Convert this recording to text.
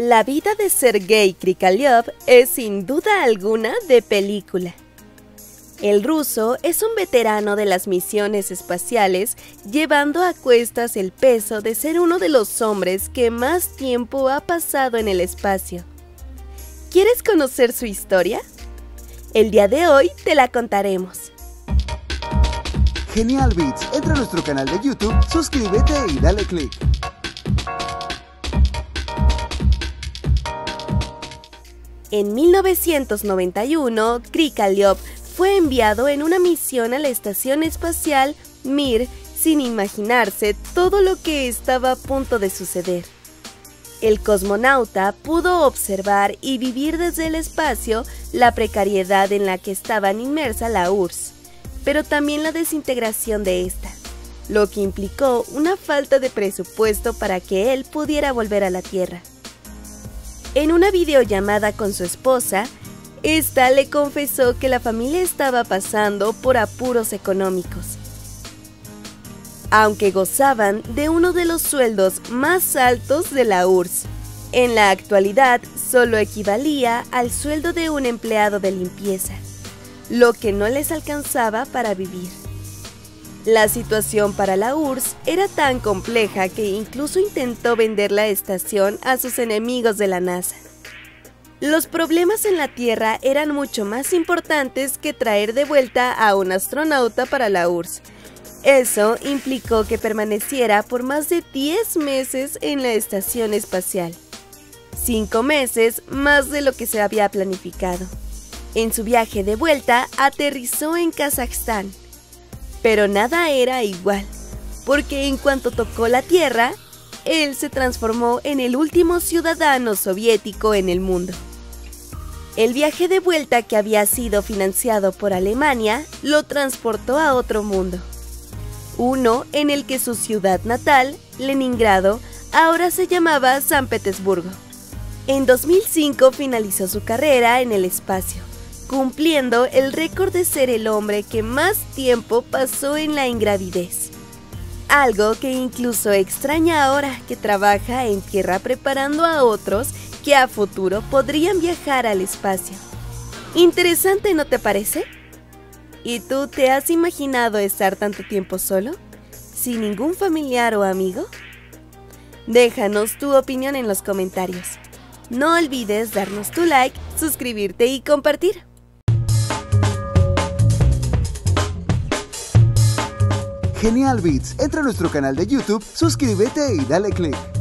La vida de Sergei Krikalev es sin duda alguna de película. El ruso es un veterano de las misiones espaciales, llevando a cuestas el peso de ser uno de los hombres que más tiempo ha pasado en el espacio. ¿Quieres conocer su historia? El día de hoy te la contaremos. Genial Beats, entra a nuestro canal de YouTube, suscríbete y dale click. En 1991, Krikalev fue enviado en una misión a la estación espacial Mir sin imaginarse todo lo que estaba a punto de suceder. El cosmonauta pudo observar y vivir desde el espacio la precariedad en la que estaban inmersa la URSS, pero también la desintegración de esta, lo que implicó una falta de presupuesto para que él pudiera volver a la Tierra. En una videollamada con su esposa, esta le confesó que la familia estaba pasando por apuros económicos. Aunque gozaban de uno de los sueldos más altos de la URSS, en la actualidad solo equivalía al sueldo de un empleado de limpieza, lo que no les alcanzaba para vivir. La situación para la URSS era tan compleja que incluso intentó vender la estación a sus enemigos de la NASA. Los problemas en la Tierra eran mucho más importantes que traer de vuelta a un astronauta para la URSS. Eso implicó que permaneciera por más de 10 meses en la estación espacial. Cinco meses más de lo que se había planificado. En su viaje de vuelta aterrizó en Kazajstán pero nada era igual, porque en cuanto tocó la tierra, él se transformó en el último ciudadano soviético en el mundo. El viaje de vuelta que había sido financiado por Alemania lo transportó a otro mundo. Uno en el que su ciudad natal, Leningrado, ahora se llamaba San Petersburgo. En 2005 finalizó su carrera en el espacio cumpliendo el récord de ser el hombre que más tiempo pasó en la ingravidez. Algo que incluso extraña ahora que trabaja en tierra preparando a otros que a futuro podrían viajar al espacio. Interesante, ¿no te parece? ¿Y tú te has imaginado estar tanto tiempo solo? ¿Sin ningún familiar o amigo? Déjanos tu opinión en los comentarios. No olvides darnos tu like, suscribirte y compartir. Genial Beats, entra a nuestro canal de YouTube, suscríbete y dale click.